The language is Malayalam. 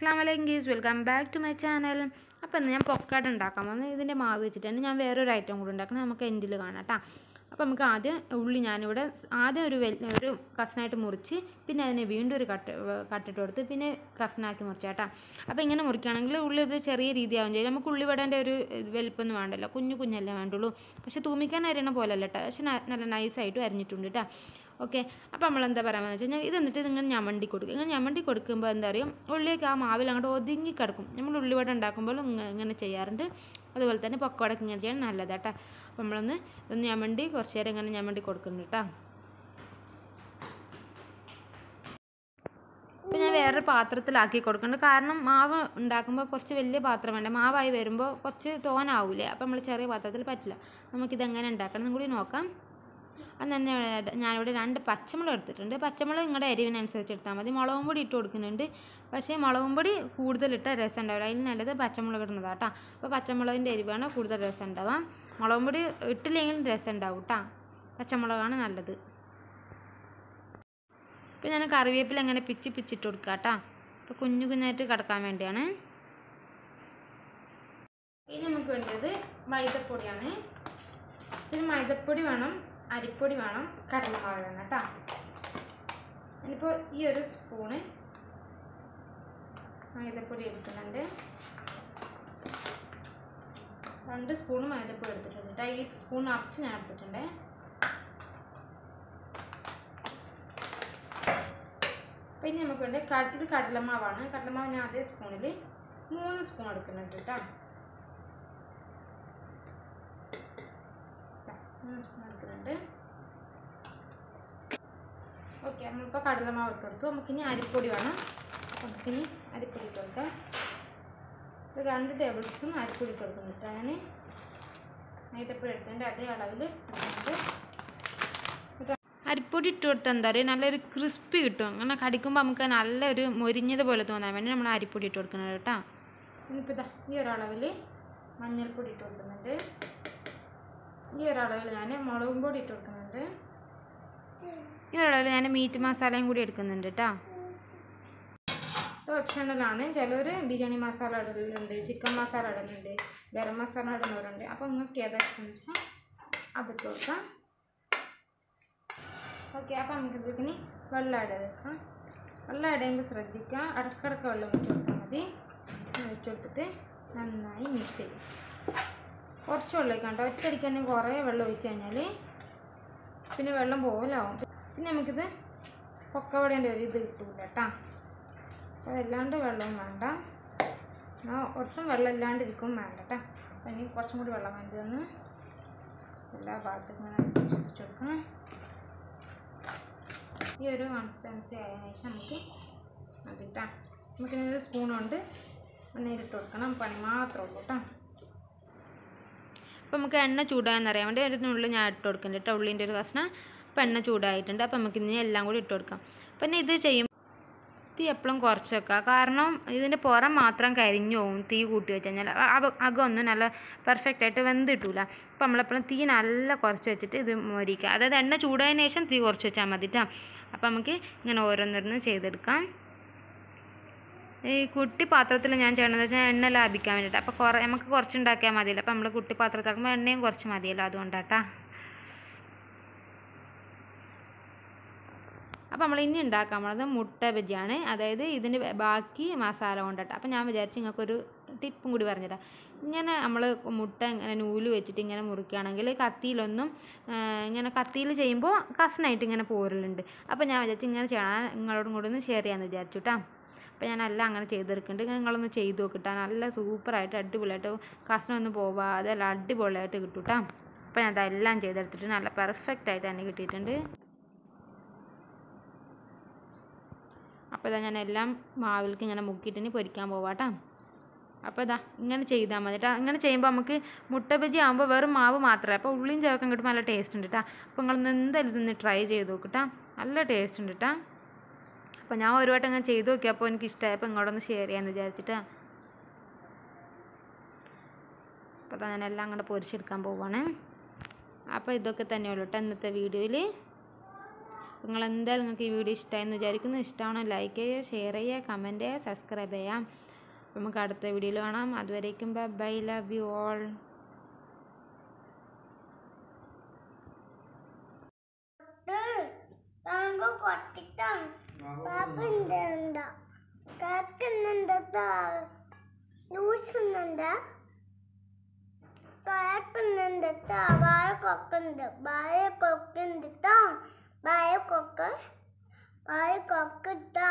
അസ്സാം ഗീസ്. Welcome back to my channel. അപ്പോൾ ഇന്ന് ഞാൻ പൊക്കാട്ട് ഉണ്ടാക്കാൻ പോകുന്നത് ഇതിന്റെ മാവ് വെച്ചിട്ടാണ് ഞാൻ വേറൊരു ഐറ്റം കൂടി ഉണ്ടാക്കുന്നത് നമുക്ക് എൻഡിൽ കാണാം കേട്ടോ. അപ്പോൾ നമുക്ക് ആദ്യം ഉള്ളി ഞാനിവിടെ ആദ്യം ഒരു ഒരു കഷ്ണമായിട്ട് മുറിച്ച് പിന്നെ അതിനെ വീണ്ടും ഒരു കട്ട് കട്ടിട്ട് കൊടുത്ത് പിന്നെ കഷ്ണാക്കി മുറിച്ചാട്ടാ അപ്പോൾ ഇങ്ങനെ മുറിക്കുകയാണെങ്കിൽ ഉള്ളി ഇത് ചെറിയ രീതിയാവും ചെയ്യും. നമുക്ക് ഉള്ളി വിടേണ്ട ഒരു വലിപ്പമൊന്നും വേണ്ടല്ലോ. കുഞ്ഞു കുഞ്ഞല്ലേ വേണ്ടുള്ളൂ. പക്ഷേ തൂമിക്കാൻ അരിയണ പോലല്ല കേട്ടോ. പക്ഷേ നല്ല നൈസായിട്ട് അരിഞ്ഞിട്ടുണ്ട് കേട്ടോ. ഓക്കെ? അപ്പോൾ നമ്മൾ എന്താ പറയുക വെച്ച് കഴിഞ്ഞാൽ ഇത് എന്നിട്ട് നിങ്ങൾ ഞമണ്ടി കൊടുക്കുക ഇങ്ങനെ ഞമണ്ടി കൊടുക്കുമ്പോൾ എന്താ പറയുക ഉള്ളിയൊക്കെ ആ മാവിൽ അങ്ങോട്ട് ഒതുങ്ങി കിടക്കും. നമ്മൾ ഉള്ളിവട ഉണ്ടാക്കുമ്പോൾ ഇങ്ങനെ ചെയ്യാറുണ്ട്. അതുപോലെ തന്നെ പക്കവടക്ക് ഇങ്ങനെ ചെയ്യാൻ നല്ലതാട്ടോ. അപ്പോൾ നമ്മളൊന്ന് ഒന്ന് ഞമണ്ടി കുറച്ച് നേരം ഇങ്ങനെ ഞമണ്ടി കൊടുക്കുന്നു കേട്ടോ. അപ്പോൾ ഞാൻ വേറൊരു പാത്രത്തിലാക്കി കൊടുക്കുന്നുണ്ട്. കാരണം മാവ് ഉണ്ടാക്കുമ്പോൾ കുറച്ച് വലിയ പാത്രം വേണ്ട. മാവായി വരുമ്പോൾ കുറച്ച് തോനാവൂലേ? അപ്പോൾ നമ്മൾ ചെറിയ പാത്രത്തിൽ പറ്റില്ല. നമുക്കിത് എങ്ങനെ ഉണ്ടാക്കണം എന്നും കൂടി നോക്കാം. അന്ന് തന്നെ ഞാനിവിടെ രണ്ട് പച്ചമുളക് എടുത്തിട്ടുണ്ട്. പച്ചമുളക് നിങ്ങളുടെ എരിവിനനുസരിച്ച് എടുത്താൽ മതി. മുളകും പൊടി ഇട്ട് കൊടുക്കുന്നുണ്ട്. പക്ഷേ മുളകും പൊടി കൂടുതലിട്ട രസം ഉണ്ടാവില്ല. അതിന് നല്ലത് പച്ചമുളക് ഇടുന്നതാണ് കേട്ടോ. അപ്പോൾ പച്ചമുളകിന്റെ എരിവാണ് കൂടുതൽ രസം ഉണ്ടാവുക. മുളകും പൊടി ഇട്ടില്ലെങ്കിലും രസം ഉണ്ടാവും കേട്ടോ. പച്ചമുളകാണ് നല്ലത്. ഇപ്പോൾ ഞാൻ കറിവേപ്പില അങ്ങനെ പിച്ച് പിച്ചിട്ട് കൊടുക്കുക കേട്ടോ. ഇപ്പോൾ കുഞ്ഞു കുഞ്ഞായിട്ട് കിടക്കാൻ വേണ്ടിയാണ്. ഇനി നമുക്ക് വേണ്ടത് മൈദപ്പൊടിയാണ്. പിന്നെ മൈദപ്പൊടി വേണം. അരിപ്പൊടി വേണം കടലമാവ് വേണം കേട്ടോ. ഇനിയിപ്പോൾ ഈ ഒരു സ്പൂണ് മൈദപ്പൊടി എടുക്കുന്നുണ്ട്. രണ്ട് സ്പൂൺ മൈദപ്പൊടി എടുത്തിട്ടുണ്ട് കേട്ടോ. ഈ സ്പൂൺ നിറച്ച് ഞാൻ എടുത്തിട്ടുണ്ട്. പിന്നെ നമുക്ക് വേണ്ട ഇത് കടലമാവാണ്. കടലമാവ് ഞാൻ അതേ സ്പൂണിൽ മൂന്ന് സ്പൂൺ എടുക്കുന്നുണ്ട് കേട്ടോ. ഓക്കെ നമ്മളിപ്പോൾ കടലമാവ് ഇട്ട് കൊടുത്തു നമുക്കിനി അരിപ്പൊടി വേണം നമുക്കിനി അരിപ്പൊടി ഇട്ട് കൊടുക്കാം ഒരു രണ്ട് ടേബിൾ സ്പൂൺ അരിപ്പൊടി ഇട്ട് കൊടുക്കുന്നുണ്ട് മൈദപ്പൊടി എടുത്തതിന്റെ അതേ അളവിൽ അരിപ്പൊടി ഇട്ട് കൊടുത്താൽ എന്താ പറയുക നല്ലൊരു ക്രിസ്പി കിട്ടും അങ്ങനെ കടിക്കുമ്പോൾ നമുക്ക് നല്ലൊരു മൊരിഞ്ഞത് പോലെ തോന്നാൻ വേണ്ടി നമ്മൾ അരിപ്പൊടി ഇട്ട് കൊടുക്കുന്നത് കേട്ടോ. ഇനിയിപ്പോൾ ഇതാ ഈ ഒരളവിൽ മഞ്ഞൾപ്പൊടി ഇട്ട് കൊടുക്കുന്നുണ്ട് ഈ ഒരളവിൽ ഞാൻ മുളകും പൊടി ഇട്ട് കൊടുക്കുന്നുണ്ട്. ഈ ഒരളവിൽ ഞാൻ മീറ്റ് മസാലയും കൂടി എടുക്കുന്നുണ്ട് കേട്ടോ ഇത് ഓപ്ഷണലാണ് ചിലർ ബിരിയാണി മസാല ഇടലുണ്ട് ചിക്കൻ മസാല ഇടലുണ്ട് ഗരം മസാല ഇടുന്നവരുണ്ട്. അപ്പോൾ നിങ്ങൾക്ക് ഏതാ ഇഷ്ടം വെച്ചാൽ അതിട്ട് കൊടുക്കാം. ഓക്കെ അപ്പം നമുക്ക് ഇതിലേക്ക് വെള്ളം ഇട വെക്കാം. വെള്ളം ഇടയുമ്പോൾ ശ്രദ്ധിക്കുക. ഇടക്കിടക്ക് വെള്ളം ഒഴിച്ച് കൊടുത്താൽ മതി ഒഴിച്ച് കൊടുത്തിട്ട് നന്നായി മിക്സ് ചെയ്യും കുറച്ച് വെള്ളം ഒഴിക്കാം കേട്ടോ ഒറ്റയടിക്ക് തന്നെ കുറേ വെള്ളം ഒഴിച്ച് കഴിഞ്ഞാൽ പിന്നെ വെള്ളം പോലാവും. പിന്നെ നമുക്കിത് പൊക്കവടേന്റെ ഒരു ഇത് കിട്ടൂല കേട്ടോ. അപ്പോൾ വല്ലാണ്ട് വെള്ളവും വേണ്ട. എന്നാൽ ഒട്ടും വെള്ളം ഇല്ലാണ്ടിരിക്കും വേണ്ട കേട്ടോ. അപ്പം ഇനി കുറച്ചും കൂടി വെള്ളം വേണ്ടി വന്ന് എല്ലാ ഭാഗത്തും ഇങ്ങനെ ഒഴിച്ച് കൊടുക്കാം ഈ ഒരു കൺസിസ്റ്റൻസി ആയതിനു ശേഷം നമുക്ക് അതിട്ടാ നമുക്കിനൊരു സ്പൂൺ കൊണ്ട് എണ്ണയിലിട്ട് കൊടുക്കണം. പണി മാത്രമേ ഉള്ളൂ കേട്ടോ. അപ്പോൾ നമുക്ക് എണ്ണ ചൂടാകാൻ അറിയാൻ വേണ്ടി ഒരു നുള്ളിൽ ഞാൻ ഇട്ട് കൊടുക്കുന്നുണ്ട് കേട്ടോ ഉള്ളിന്റെ ഒരു കഷ്ണം. അപ്പോൾ എണ്ണ ചൂടായിട്ടുണ്ട്. അപ്പോൾ നമുക്ക് ഇനി എല്ലാം കൂടി ഇട്ട് കൊടുക്കാം. പിന്നെ ഇത് ചെയ്യും. തീ എപ്പോഴും കുറച്ച് വെക്കുക. കാരണം ഇതിന്റെ പുറം മാത്രം കരിഞ്ഞു പോകും തീ കൂട്ടി വെച്ച് കഴിഞ്ഞാൽ. അക- അകമൊന്നും നല്ല പെർഫെക്റ്റ് ആയിട്ട് വെന്ത് കിട്ടൂല. അപ്പോൾ നമ്മളെപ്പോഴും തീ നല്ല കുറച്ച് വെച്ചിട്ട് ഇത് മോരിക്കുക. അതായത് എണ്ണ ചൂടായതിനു ശേഷം തീ കുറച്ച് വെച്ചാൽ മതി കേട്ടോ അപ്പോൾ നമുക്ക് ഇങ്ങനെ ഓരോന്നോരോന്ന് ചെയ്തെടുക്കാം. ഈ കുട്ടി പാത്രത്തിൽ ഞാൻ ചെയ്യണത് വെച്ചാൽ എണ്ണ ലാഭിക്കാൻ വേണ്ടിയിട്ട് അപ്പോൾ കുറേ നമുക്ക് കുറച്ച് ഉണ്ടാക്കിയാൽ മതിയല്ലോ. അപ്പോൾ നമ്മൾ കുട്ടി പാത്രത്തിലാക്കുമ്പോൾ എണ്ണയും കുറച്ച് മതിയല്ലോ അതുകൊണ്ടാട്ടാ. അപ്പോൾ നമ്മൾ ഇനി ഉണ്ടാക്കാൻ പോണത് മുട്ട ബജിയാണ്. അതായത് ഇതിന് ബാക്കി മസാല കൊണ്ടിട്ട്. അപ്പോൾ ഞാൻ വിചാരിച്ചു നിങ്ങൾക്കൊരു ടിപ്പും കൂടി പറഞ്ഞുതരാം. ഇങ്ങനെ നമ്മൾ മുട്ട ഇങ്ങനെ നൂൽ വെച്ചിട്ട് ഇങ്ങനെ മുറിക്കുകയാണെങ്കിൽ കത്തിയിലൊന്നും ഇങ്ങനെ കത്തിയിൽ ചെയ്യുമ്പോൾ കഷ്ണമായിട്ട് ഇങ്ങനെ പോരലുണ്ട്. അപ്പോൾ ഞാൻ വിചാരിച്ചു ഇങ്ങനെ ചെയ്യണം. നിങ്ങളോടും കൂടി ഒന്ന് ഷെയർ ചെയ്യാമെന്ന് വിചാരിച്ചു കേട്ടോ അപ്പോൾ ഞാൻ എല്ലാം അങ്ങനെ ചെയ്തെടുക്കുന്നുണ്ട് നിങ്ങളൊന്ന് ചെയ്ത് നോക്കിട്ടാ. നല്ല സൂപ്പറായിട്ട് അടിപൊളിയായിട്ട് കഷ്ണമൊന്നും പോവാതെ നല്ല അടിപൊളിയായിട്ട് കിട്ടും കേട്ടോ അപ്പോൾ ഞാൻ അതെല്ലാം ചെയ്തെടുത്തിട്ട് നല്ല പെർഫെക്റ്റ് ആയിട്ട് തന്നെ കിട്ടിയിട്ടുണ്ട്. അപ്പോൾ ഇതാ ഞാൻ എല്ലാം മാവിലേക്ക് ഇങ്ങനെ മുക്കിയിട്ട് ഇനി പൊരിക്കാൻ പോവാട്ടോ. അപ്പോൾ ഇതാ ഇങ്ങനെ ചെയ്താൽ മതി കേട്ടോ ഇങ്ങനെ ചെയ്യുമ്പോൾ നമുക്ക് മുട്ട ബജി ആകുമ്പോൾ വെറും മാവ് മാത്രമേ. അപ്പോൾ ഉള്ളിയും ചേർക്കാൻ കിട്ടുമ്പോൾ നല്ല ടേസ്റ്റ് ഉണ്ട് കേട്ടോ അപ്പോൾ നിങ്ങളൊന്ന് എന്തായാലും ഇതൊന്ന് ട്രൈ ചെയ്ത് നോക്കിട്ടാ നല്ല ടേസ്റ്റ് ഉണ്ട് കേട്ടോ അപ്പോൾ ഞാൻ ഒരു വട്ടം ഇങ്ങനെ ചെയ്ത് നോക്കിയപ്പോൾ എനിക്ക് ഇഷ്ടമായപ്പോൾ ഇങ്ങോട്ടൊന്ന് ഷെയർ ചെയ്യാമെന്ന് വിചാരിച്ചിട്ടാ. അപ്പോൾ ഞാൻ എല്ലാം അങ്ങോട്ട് പൊരിച്ചെടുക്കാൻ പോവാണ്. അപ്പോൾ ഇതൊക്കെ തന്നെയുള്ളൂ കേട്ടോ ഇന്നത്തെ വീഡിയോയിൽ നിങ്ങൾ എന്തായാലും നിങ്ങൾക്ക് ഈ വീഡിയോ ഇഷ്ടമായെന്ന് വിചാരിക്കുന്നു. ഇഷ്ടമാണോ ലൈക്ക് ചെയ്യുക ഷെയർ ചെയ്യുക കമന്റ് ചെയ്യുക സബ്സ്ക്രൈബ് ചെയ്യാം നമുക്ക് അടുത്ത വീഡിയോയിൽ കാണാം. അതുവരേക്കും ബൈ ലവ് യു ഓൾ കൊട്ടിട്ടാണ് പാപ്പുണ്ട് കേൾക്കുന്നുണ്ട് ന്യൂസുന്നുണ്ട് കേൾക്കുന്നുണ്ട് വായ കൊക്കുണ്ട് വായ കൊക്കുണ്ട് വായ കൊക്ക് കൊക്കിട്ടാ